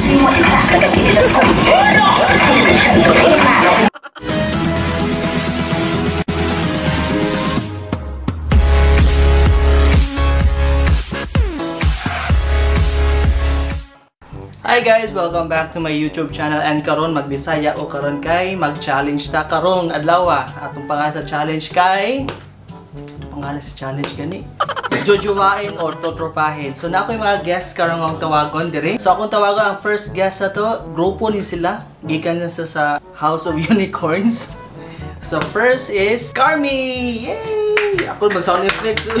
Hi guys! Welcome back to my YouTube channel and karon magbisaya o karon kay mag-challenge ta karong adlaw atong pangalan sa challenge kay pangalan sa challenge gani jojowain or totropahin. So na ako yung mga guests karong ang tawagon dire. So akong tawagon ang first guest sa to, grupo ni sila gikan na sa, sa House of Unicorns. So first is Carmi! Yay! Ako mag-sound effects.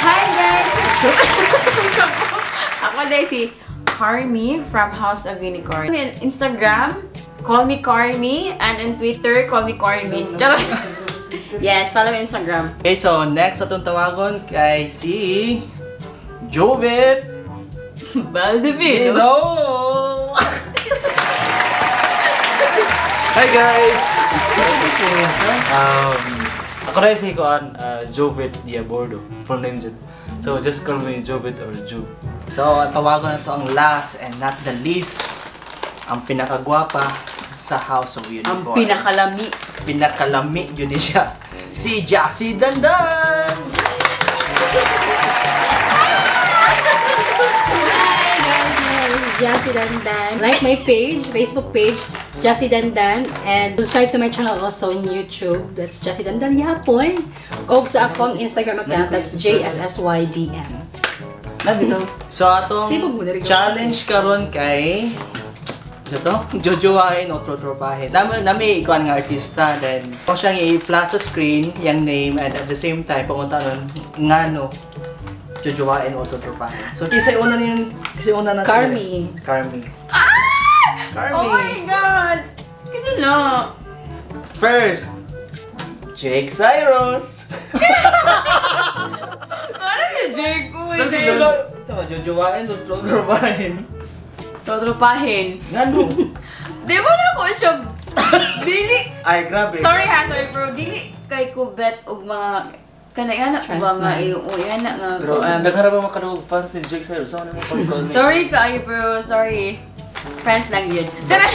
Hi guys! Ako day si Carmi from House of Unicorn. On Instagram, call me Carmi. And on Twitter, call me Carmi. Charot. Yes, follow me Instagram. Okay, so next atong tawagon kay si Jovit Valdivino. Hello! Hi guys! um, ako na si Kuan, uh, Jobit Diabordo. Full name dyan. So just call me Jobit or Ju. So, ang tawagon na to ang last and not the least, ang pinakagwapa sa House of Ang Unicorn. pinakalami. Pinakalami yun siya. Si Jassy Dandan! Jassy Dandan. Like my page, Facebook page, Jassy Dandan. And subscribe to my channel also on YouTube. That's Jassy Dandan Yapon. O sa akong Instagram account, that's JSSYDM. So, atong challenge karon kay ito to? Jojowain o trotropahin. Nami, nami ikuan nga artista, then kung siyang i-flash sa screen, yung name, and at the same time, pamunta nun, nga no, jojowain o trotropahin. So, kisa una na yung, kisa una na Carmi. Carmi. Carmi. Oh my God! Kasi no. First, Jake Cyrus. Ano si Jake ko? So, Hindi. so, jojowain o trotropahin. Totrupahin. Nga no. Di ba na ko siya? Dili. Ay, grabe. Sorry ha, sorry bro. Dili kay ko bet og mga kanay nga na ba nga man. iyo o yan na nga Pero ko. um, nagharap mo kanong fans ni Jake Cyrus. Saan mo pag-call niya? Sorry kayo bro, sorry. Friends lang yun. Tara!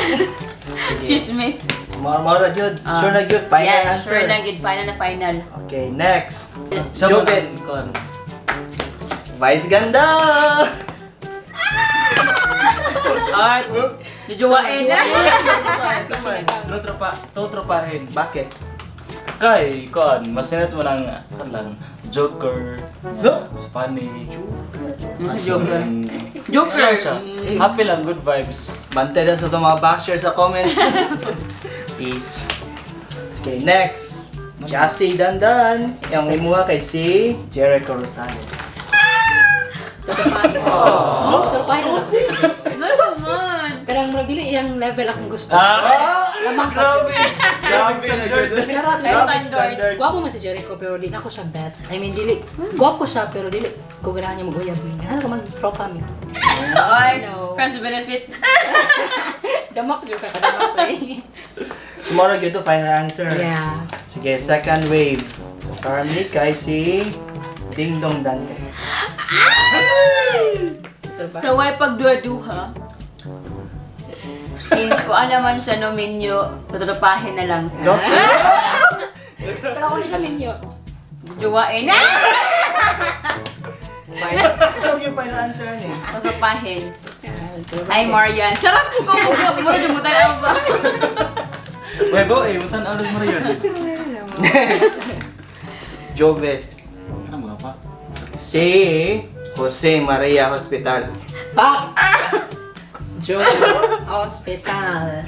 Chismis. Mara yun. Ah. Sure na yun. Final yeah, answer. sure na yun. Final na final. Okay, next. Na Kuan. Vice ganda! Alright. Jujuwain na. Trotropa, totropahin. Bakit? Kay, Kuan, mas sinat mo ng, ano lang, Joker, No. funny, Joker. Mm, Joker. ano siya? Happy lang, good vibes. Bantay lang sa itong mga bashers sa comment. Peace. Okay, next. Jassy Dandan. Yung imuha kay si Jericho Rosales. Tutupahin. Oh, tutupahin. Naman. Pero ang murag dili yung level akong gusto. Ah! Lamang. Grabe! Grabe na good. Charot. High standards. Gwapo man si Jericho pero di na ako siya bet. I mean, dili. Gwapo siya pero dili. Kung ganahan niya mag-uyab mi. Ano ka mag-tropa mi? Ay, friends benefits. Damak dyan ka kadamak sa Tomorrow gito final answer. Yeah. Sige, second wave. Currently kay si Ding Dong Dantes. Tutupahin. So, why pagduha-duha? Since ko naman siya no menu, tutupahin na lang. No? Pero ako na siya minyo. Jujuwain na. Final. Ito yung final answer ni. Tutupahin. Ay, Marian. Charot ko ko ko. Mura yung mutan ba? Webo, eh, mutan alas mo yun. Jovet. Ano mga pa? Si Jose Maria Hospital. Pa! Joe Hospital.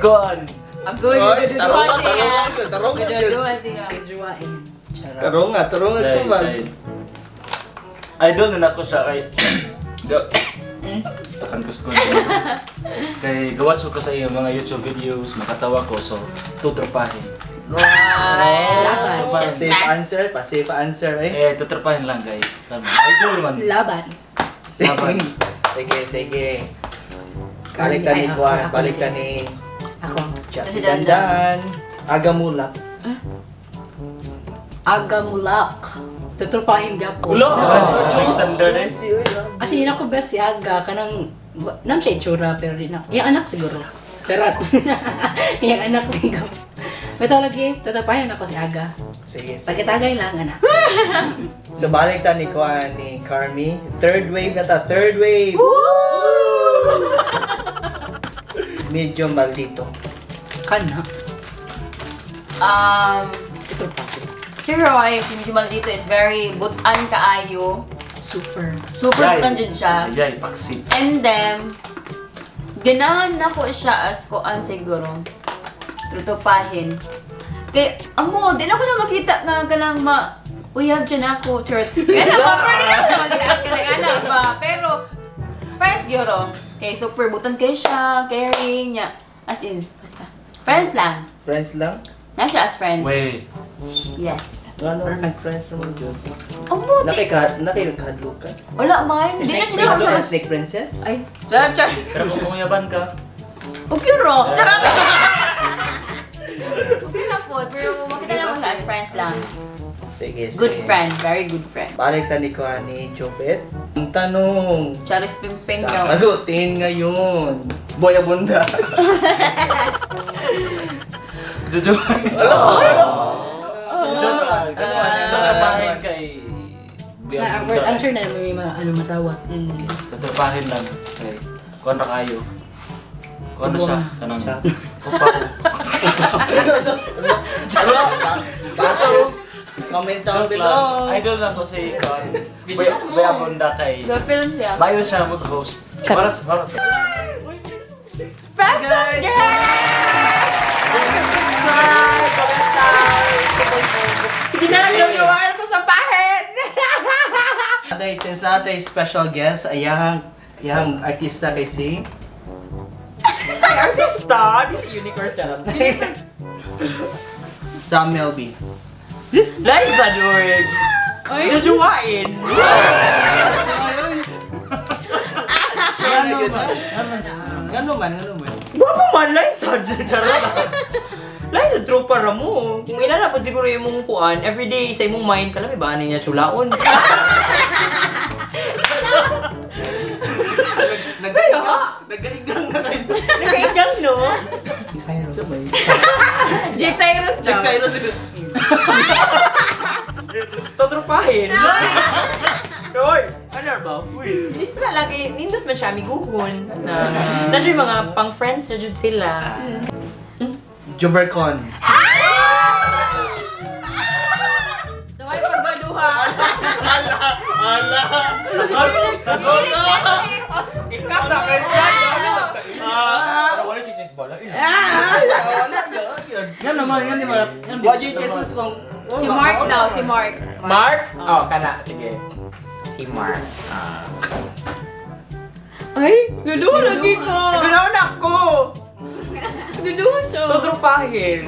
Kuan! Agoy, Oy, dududuha tarong ka, siya. tarong ka, tarong ka. Dududuha siya. Juwain. Charot. Tarong nga, tarong nga ito ba? Idol na nako siya kay... Ga- Hmm? Takan ko school Kay gawat ko sa iyo mga YouTube videos, makatawa ko, so tutropahin. Wow. Laban. Safe answer, pa safe answer eh. Eh, tutropahin lang kay. Kami. Idol man. Laban. Sige, sige, sige. Balik ka ni Ay, ako, Juan, ako balik sige. ka ni Ako. Si Dandan. Agamulak. Agamulak. tutupahin ka po. Ulo! Eh. As in, ako bet si Aga, kanang, nam siya itsura, pero di na, yung anak siguro. Charot. yung anak siguro. Beto lagi, tutupahin ako si Aga. Sige, sige. Pagkatagay lang, anak. So, balik ta ni Kuan ni Carmi. Third wave na ta. Third wave! Medyo maldito. Kana. Um, Tutupahin. si Roy, si Mijumal dito is very butan kaayo. Super. Super Yay. butan dyan siya. Yay, paksi. And then, ganahan na ko siya as koan siguro. Tutupahin. Kay, amo, di na ko siya makita nga ganang ma... Uyab dyan ako, church. Kaya na ba, pero di na ko siya makita as ganang anak ba. Pero, friends siguro. Kay super butan kay siya, caring niya. As in, basta. Friends lang. Friends lang? Na siya as friends. Wait. Yes. Ano? Perfect. Friends naman yun. Amo, di. Nakika- Nakikadlo ka? Wala man. Di na, ko Ano siya. Snake Princess? Ay, charot, charot. Pero kung kumayaban ka, Okay ro. Charot. Okay na po, pero makita lang ko siya as friends lang. Sige, sige. Good friend, very good friend. Balik ta ni Kuan ni Jobet. Ang tanong, Charis Pimping yun. sasagutin ngayon. Boy Abunda. Jojo. Hello! Jojo. Tutrapahin kay... Na, ang first answer na may mga ano matawa. Mm. Sa tutrapahin lang. Kay... Kuhan na kayo. Kuhan na siya. Kanang... Kupaw. Comment down Joke below. lang. Idol lang ko si Kuhan. Baya bunda kay... Girlfriend siya. Bayo siya mag-host. Para sa... Para sa... Special Sige na, lumiwala ko sa pahit! Okay, since natin special guest, ayang yang artista kay si Ay, artista! Unicorn siya Sam Melby. Lain sa George! Jujuwain! Gano man? Gano man? Gano man? Gwapo man! Lain sa Charot! Lain sa tropa ra mo. Kung ina na pa siguro yung mong kuan, everyday sa imong mind, kala may ba niya chulaon? Nagkaya ka? Nagkaigang na kayo. Nagkaigang, no? Cyrus. Jake Cyrus Jack. Cyrus. Totrupahin. Roy, ano ba? Uy. Di ba lagi, nindot man siya, miguhon. Na, na yung mga pang-friends na jud sila. Jubercon. So, ay pagbaduha. Ala! Sagot ka! Ikaw sa Christian! Ah! Wala si Sis Bala. Wala Yan naman, yan naman. Si Jesus kung... Si Mark daw, si Mark. Mark? Oh, kana. Sige. Si Mark. Ay, gaduha lagi ko. Ganoon ako! Gaduha siya. Totrupahin.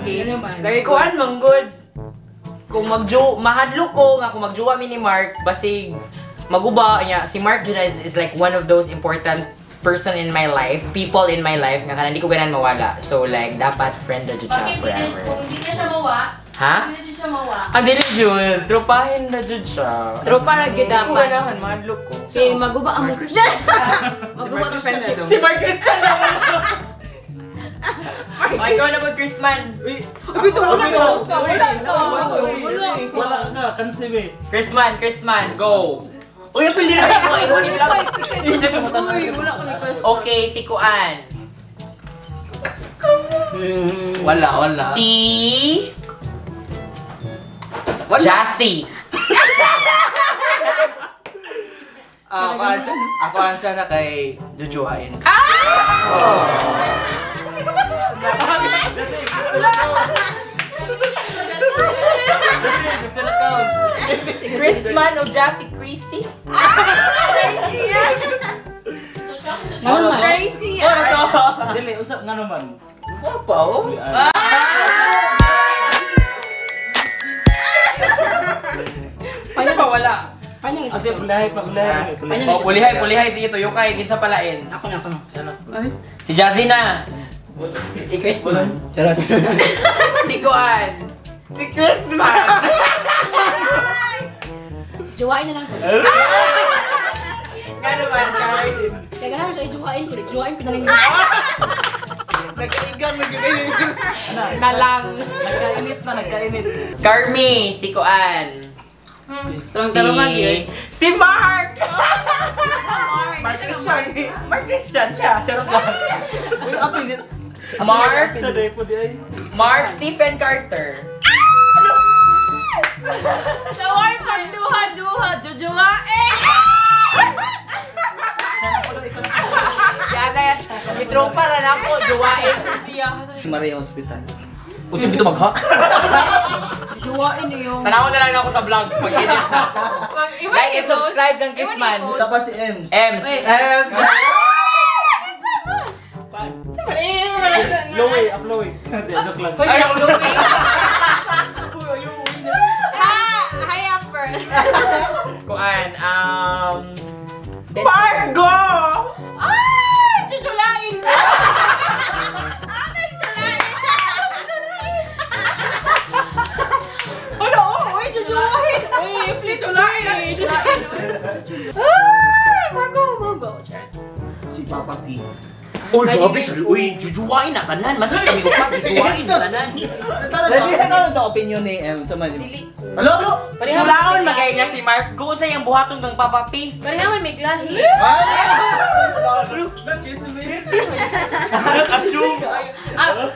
Okay, naman? very good. Kuan man good. Kung magjo mahadlo ko nga kung magjowa mi ni Mark basig maguba niya si Mark Juna is, is like one of those important person in my life, people in my life nga kanang di ko ganan mawala. So like dapat friend na jud siya forever. Kung hindi siya mawa, Ha? hindi siya mawa. Ang dili jud, tropahin na jud siya. Tropa ra gyud Hindi ko dapat. ganahan mahadlo ko. Kay maguba ang Maguba ang friendship. Si Mark Cristian na Ay, ikaw na mag-Christman. Bito wala ka. Wala ka. Wala ka. Wala ka, kansib eh. Christman, Christman, go! Uy, ang pili na ko. Iwanin lang. Uy, wala ko ni question. Okay, si Kuan. Mm. Wala, wala. Si... Wala. Jassy. Ah, Ako answer, ako answer na kay Jujuain. Christman o Jassy Chrissy. Ano naman? Crazy. Ano to? Dili, usap nga naman. Guwapa, oh. Ano ba wala? Paano nga Kasi ito? pulahay pa, pulahay. Paano Oh, pulihay, pulihay. Sige, tuyo kay. Kinsa palain. Ako na, ako na. Si Jazzy na. Eh, Christmas. Charot. Si Kuan. Si Christmas. Juwain na lang ko. Nga naman, kay. Kaya ganahan siya i-juwain ko. Juwain ko na lang. Nagkaigan, nagkaigan. Na lang. Nagkainit na, nagkainit. Carmi, si Kuan. Tarong-tarong yun. Si Mark! Mark Christian. Mark Christian siya. Charot lang. Uy. Mark. Po di ay. Mark Stephen Carter. Sawar pagduha-duha, jujuha eh! Yata yan. Itropa na na ako. Duwain. Siya, Maria Hospital. Unsay dito mag-hack? jujuhain niyo. Tanaw na lang ako sa vlog. Pag-edit na. Like and subscribe ng Kisman. Tapos si Ems. Ems. Wait. Ems. Lowy, upload. Joke lang. Ay, ako nung Kuan, um... Margo! Ah, chuchulain. Ah, chuchulain. Ano? Uy, chuchulain. Uy, chuchulain. Ay, mago, mago. Si Papa P. Uy, grabe sa uy, jujuwain na tanan. Mas kami ko pa jujuwain na tanan. Dali, ano to opinion ni Ems? Sa man. Dili. Hello, hello. Chulaon magay nga si Mark. Guon sa iyang buhaton kang papapi. Parehaman may glahi. Assume. Ah,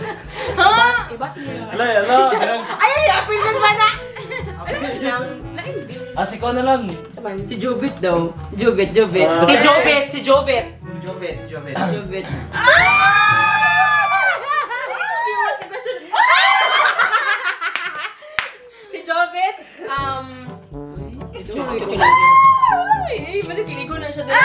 ha? Iba siya. Hello, hello. Ayun, yung previous ba na? Ah, si ko na lang. Si Jubit daw. Jubit, Jubit. Si Jovet, si Jovet. Jovet, Jovet. Jubit. Si Basta kiligo na siya doon.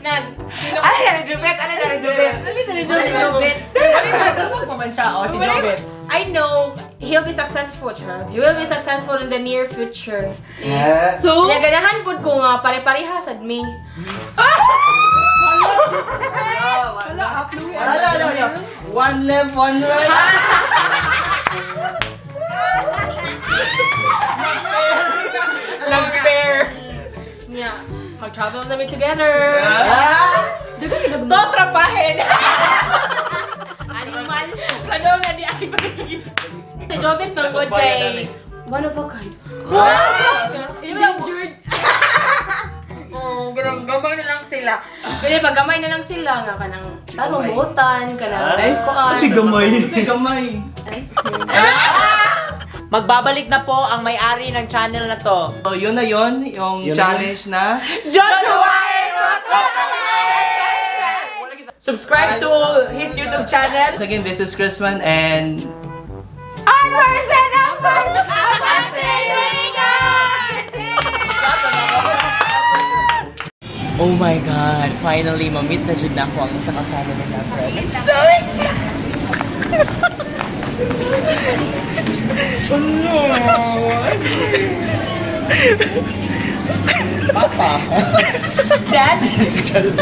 Nan, sino? Ano yan, Jovet? Ano yan, Jovet? Alita ni Jobit. Ano pa man siya? Oh, si Jovet. I know he'll be successful, Charles. He will be successful in the near future. Yes. So, Kaya ganahan po ko nga, pare-pareha sad me. Wala, wala, wala. One left, one right. mag-travel namin together. Dagan ni To, trapahin! Animal! Ano nga di ay Si Jobit ng good kay one of a kind. Endangered! Oh, ganang gamay na lang sila. Pero pag gamay na lang sila, nga kanang tarong butan, kanang lifeguard. Si gamay. Si gamay. Magbabalik na po ang may-ari ng channel na to. So, yun na yun, yung Yun na challenge na. John Huwain Subscribe to his YouTube channel. Once again, this is Chrisman and Onwards and upwards! Abante Oh my God! Finally, mamit na dyan ako ang isa ka-family na friend. So 真的吗？我的天！爸爸，Dad，真的。